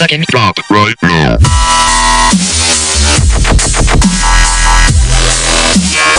second. drop right now. Yeah.